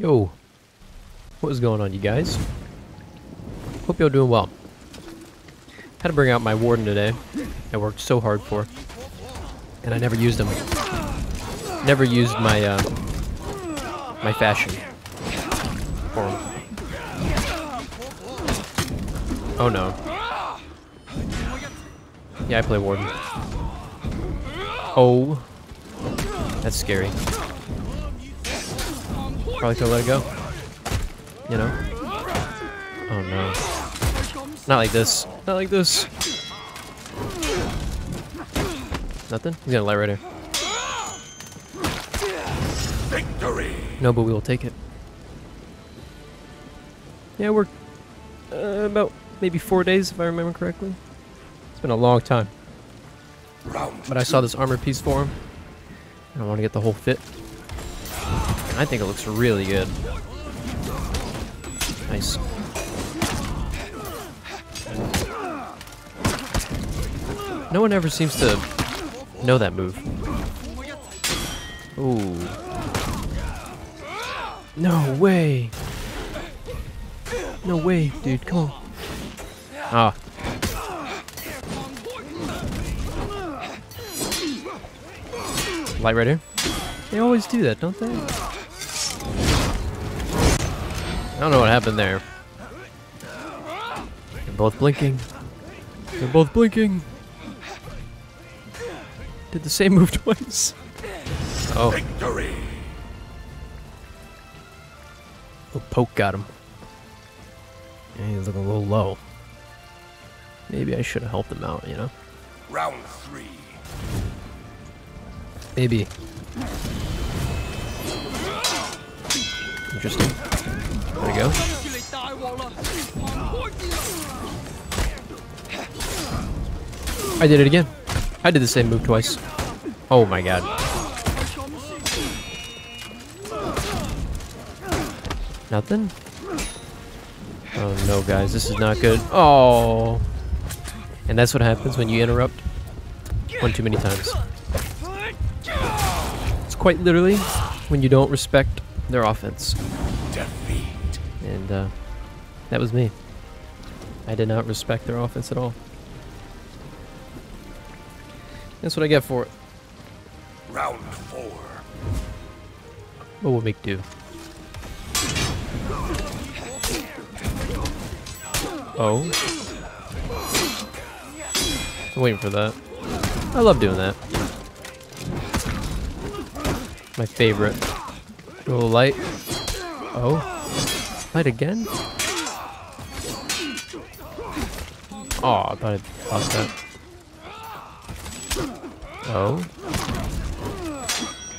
Yo, what is going on, you guys? Hope you're doing well. Had to bring out my warden today. I worked so hard for, and I never used him. Never used my uh, my fashion for him. Oh no. Yeah, I play warden. Oh, that's scary. Probably could let it go. You know? Oh no. Not like this. Not like this. Nothing? He's gonna light right here. Victory! No, but we will take it. Yeah, we're uh, about maybe four days, if I remember correctly. It's been a long time. Round But I saw this armor piece for him. I want to get the whole fit. I think it looks really good. Nice. No one ever seems to know that move. Ooh. No way. No way, dude. Come on. Ah. Light right here. They always do that, don't they? I don't know what happened there. They're both blinking. They're both blinking. Did the same move twice. Oh, victory! oh poke got him. Yeah, he's looking a little low. Maybe I should have helped him out, you know? Round three. Maybe. Interesting. There we go. I did it again. I did the same move twice. Oh my god. Nothing? Oh no, guys. This is not good. Oh. And that's what happens when you interrupt one too many times. It's quite literally when you don't respect their offense. Defeat. And uh, that was me. I did not respect their offense at all. That's what I get for it. Round four. But we'll make do. Oh. I'm waiting for that. I love doing that. My favorite. A little light. Oh. Fight again? Oh, I thought I lost that. Oh.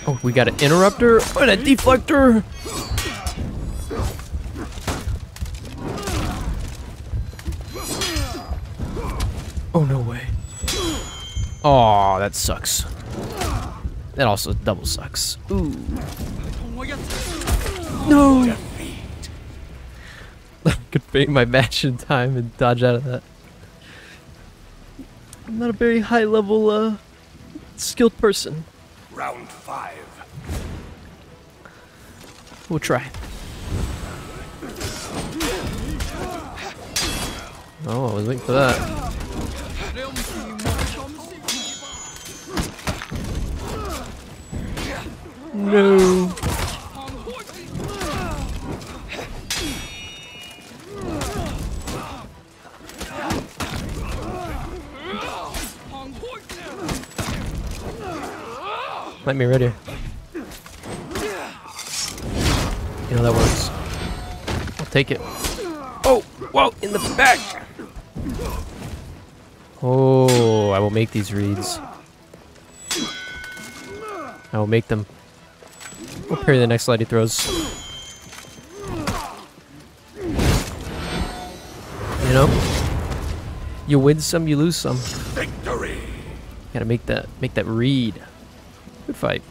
Oh, we got an interrupter and a deflector. Oh, no way. Oh, that sucks. That also double sucks. Ooh. No! Defeat. I could bait my match in time and dodge out of that. I'm not a very high level, uh, skilled person. Round five. We'll try. Oh, I was waiting for that. No. 開啲 Let me right here. You know that works. I'll take it. Oh, whoa, in the back. Oh, I will make these reads. I will make them. We'll parry the next slide he throws. You know, you win some, you lose some. Gotta make that make that read. Good fight.